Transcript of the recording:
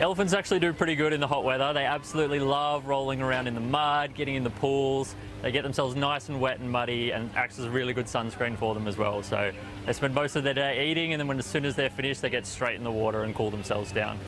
Elephants actually do pretty good in the hot weather. They absolutely love rolling around in the mud, getting in the pools. They get themselves nice and wet and muddy and acts as a really good sunscreen for them as well. So they spend most of their day eating and then when as soon as they're finished, they get straight in the water and cool themselves down.